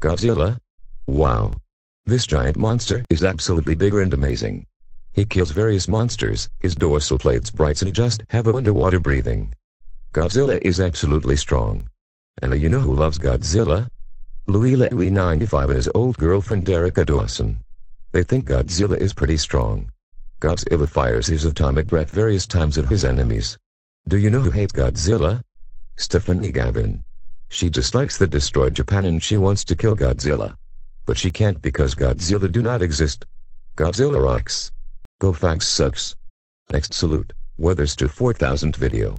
Godzilla? Wow. This giant monster is absolutely bigger and amazing. He kills various monsters, his dorsal plates brights and just have a underwater breathing. Godzilla is absolutely strong. And you know who loves Godzilla? Louis Louis 95 and his old girlfriend Erica Dawson. They think Godzilla is pretty strong. Godzilla fires his atomic breath various times at his enemies. Do you know who hates Godzilla? Stephanie Gavin. She dislikes the destroyed Japan and she wants to kill Godzilla. But she can't because Godzilla do not exist. Godzilla rocks. Go Facts sucks. Next salute, Weatherstar 4000 video.